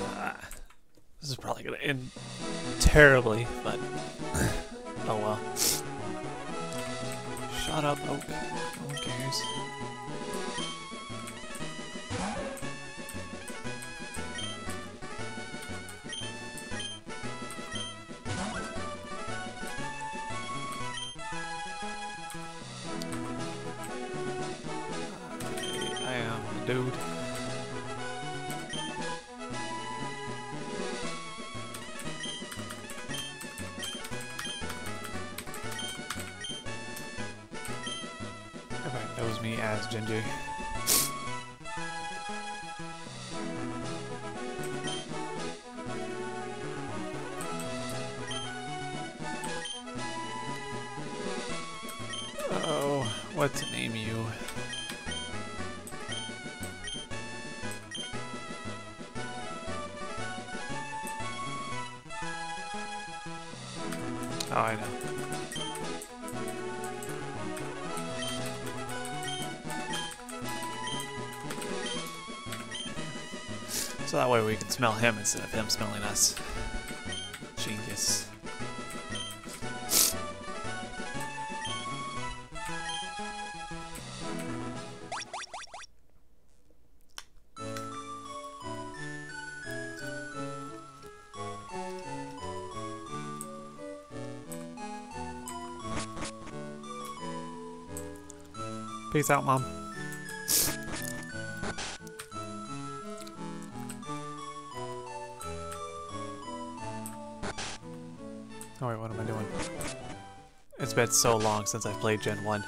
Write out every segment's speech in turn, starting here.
Ah, this is probably gonna end terribly, but oh well. Shut up, Oak. No one cares. Me as Ginger. Oh, what to name you? Oh, I know. So that way we can smell him instead of him smelling us. Genius. Peace out, Mom. Been so long since I've played Gen 1.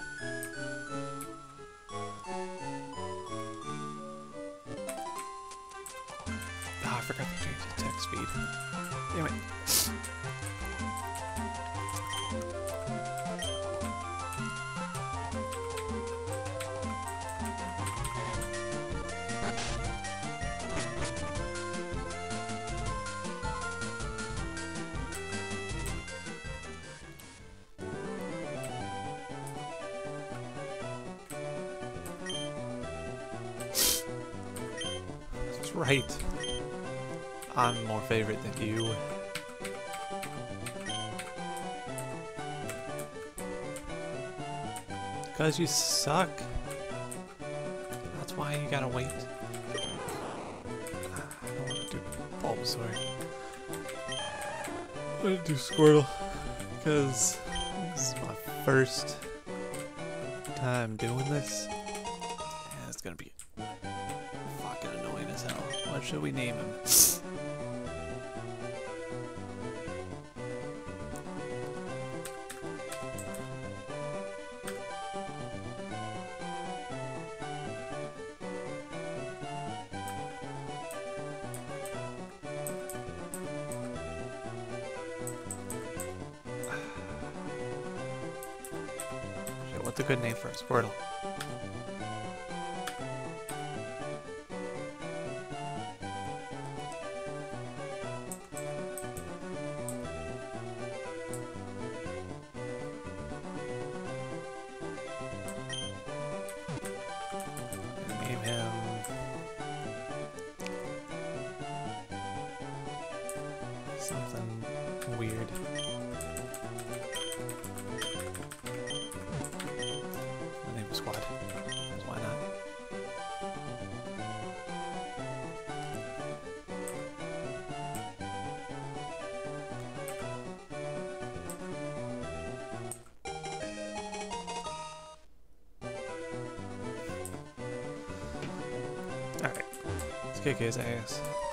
Right. I'm more favorite than you. Because you suck. That's why you gotta wait. Ah, I don't want to do Bulbasaur. I'm gonna do Squirtle. Because this is my first time doing this. What should we name him? What's a good name for a Squirtle? Let's kick his ass.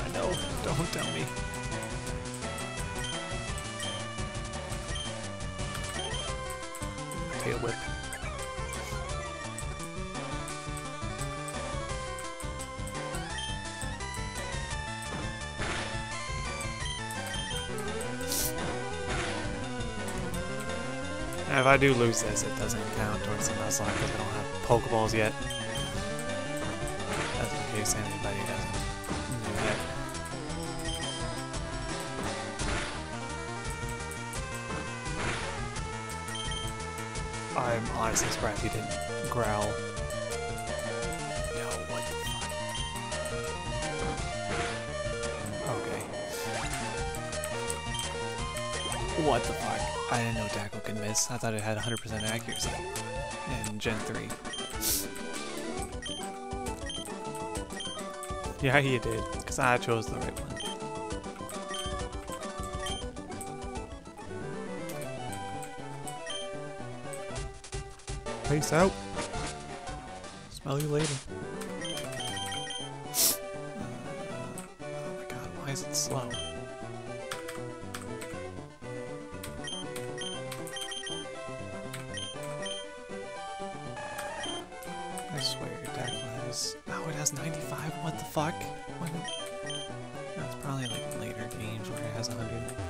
I know. Don't tell me. Tail whip. And if I do lose this, it doesn't count towards the Nuzlocke because I don't have Pokeballs yet. That's in case anybody doesn't I'm honestly surprised he didn't growl. Yo, what the fuck? Okay. What the fuck? I didn't know Tackle could miss. I thought it had 100% accuracy in Gen 3. Yeah, you did, because I chose the right one. Peace out. Smell you later. Uh, oh my god, why is it slow? I swear your deck has. Oh, it has 95? What the fuck? When... That's probably like later games where it has 100.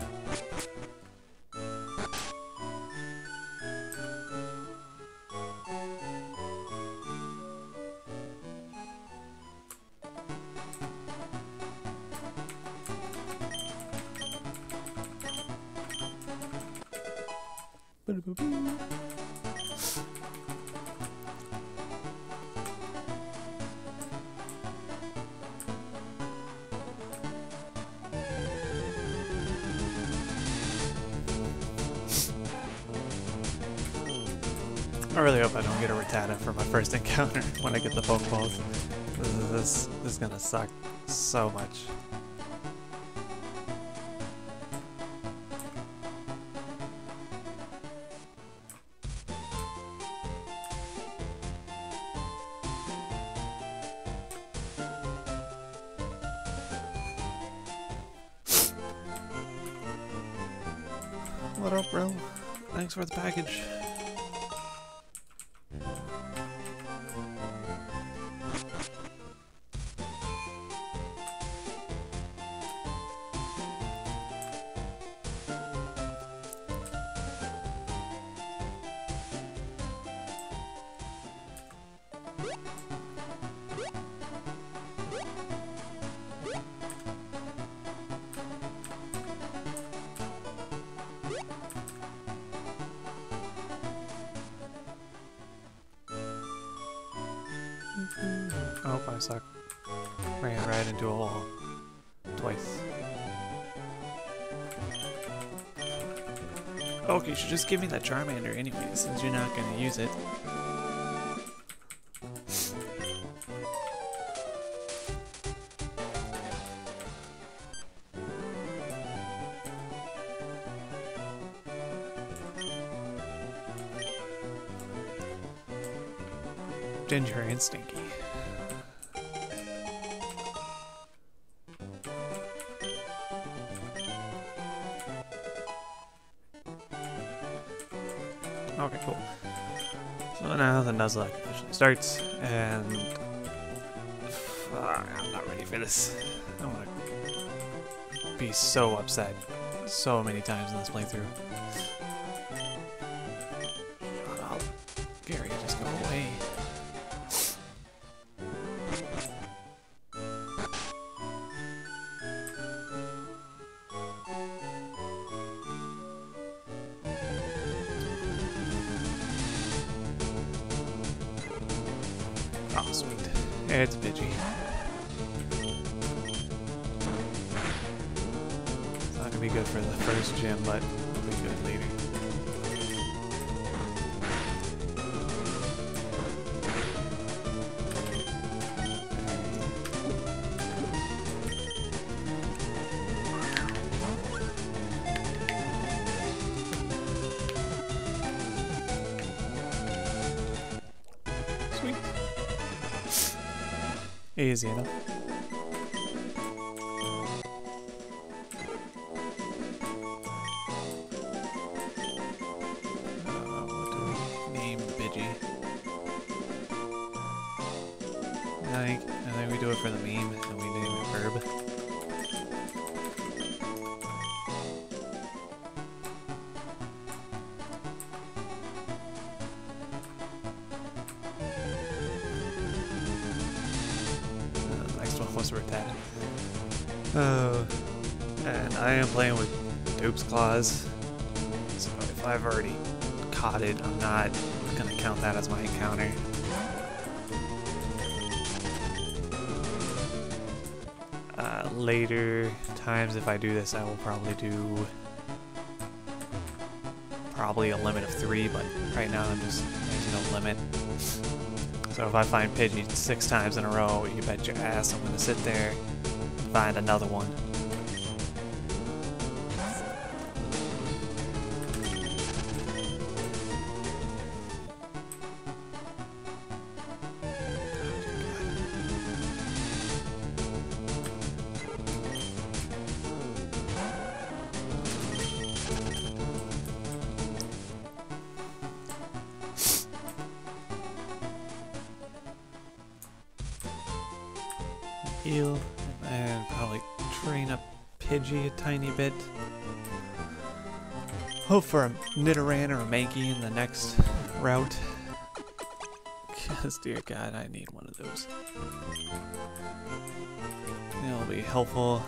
I really hope I don't get a Rattata for my first encounter when I get the Pokeballs. This, this, is gonna suck so much. What up, bro? Thanks for the package. Oh, I suck. Ran right into a wall. Twice. Okay, you should just give me that Charmander anyway, since you're not gonna use it. Ginger and Stinky. Nuzlocke officially starts, and Fuck, I'm not ready for this. I want to be so upset so many times in this playthrough. Easy enough. Uh, what do we name I think, I think we do it for the meme and we name it Herb. Clause. So if I've already caught it, I'm not gonna count that as my encounter. Uh, later times, if I do this, I will probably do probably a limit of three, but right now I'm just there's no limit. So if I find Pidgey six times in a row, you bet your ass I'm gonna sit there and find another one. Heal and probably train up Pidgey a tiny bit. Hope for a Nidoran or a Mankey in the next route. Because, dear God, I need one of those. It'll be helpful.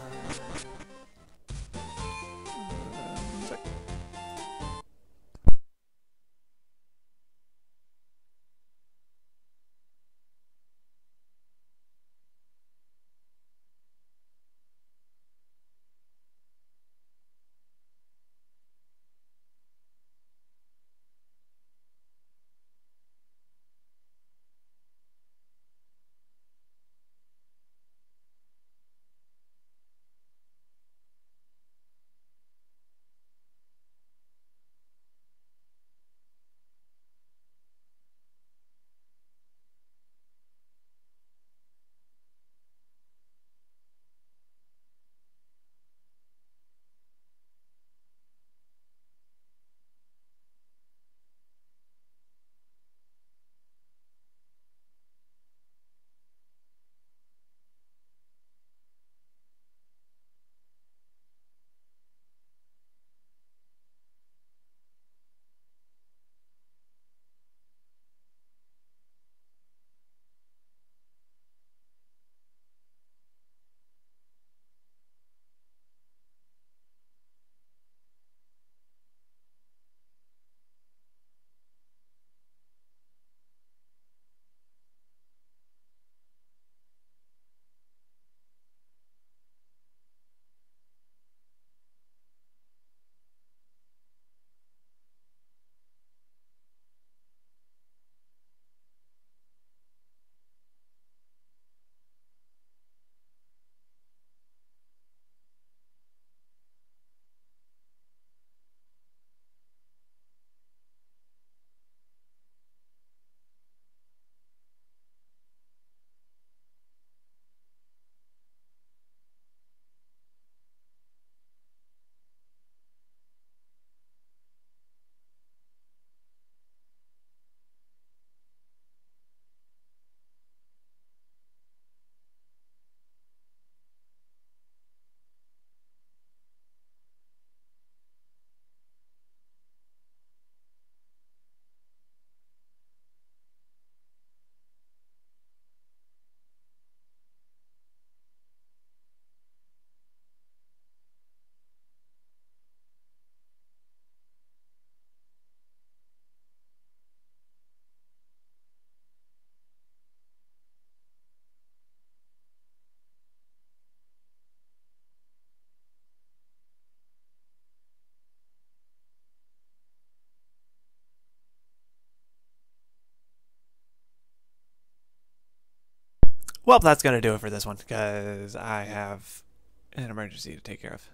Well, that's going to do it for this one because I have an emergency to take care of.